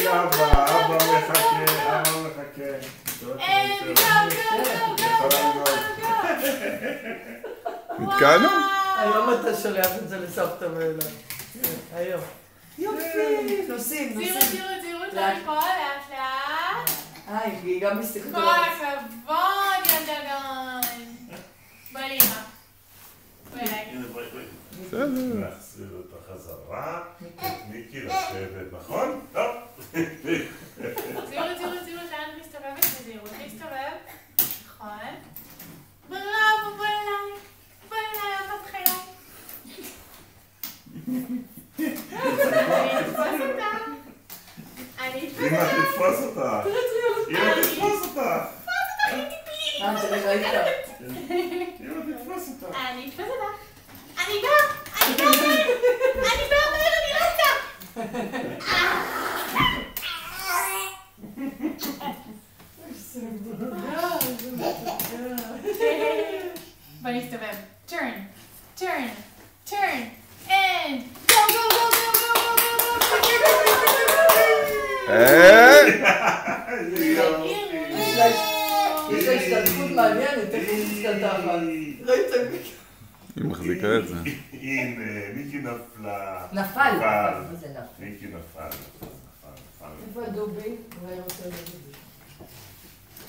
אבא, אבא מחכה, אבא מחכה. נתקענו? היום אתה שולח את זה לסבתא ואליי. כן, היום. יופי, נוסעים, זירו, נוסעים. זירו, זירו, צריך פה לאט לאט. היי, היא גם מסתכלת. כל הכבוד, ילדה גאון. בואי לאמא. בסדר. נחזיר אותה חזרה. מיקי לשבת, נכון? טוב. ציורי, ציורי, ציורי, לאן מסתובבת בזהירות? להסתובב. נכון. בראבו, בוא אליי. בוא אליי, אהבת חיי. אני אתפוס אותה. אם את תתפוס אותה. אה, אם את תתפוס אותה. אני אתפוס אותה. אני אתפוס אותה. אני גם. אני בא. בוא נסתובב. turn, turn, turn, and go, go, go, go, go, go, go, go, אה, יש לה- יש לה השתתפות מעניינת, איך היא מחזיקה את זה. הנה, מיקי נפלה. נפל. מיקי נפל. נפל, נפל. איפה לדובי.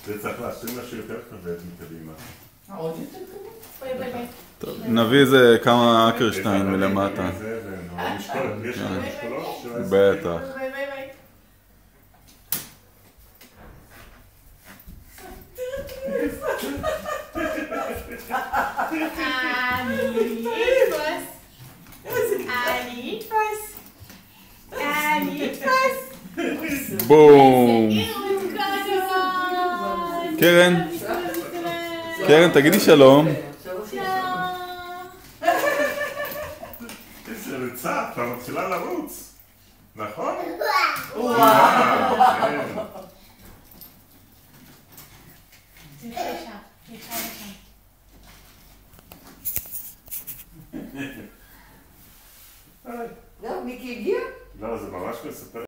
זה צריך לשים משהו יותר כבד מקדימה. נביא איזה כמה אקרשטיין מלמטה. בטח. בום! קרן? קרן, תגידי שלום. איזה ריצה, אתה מתחילה לרוץ, נכון? כן. לא, זה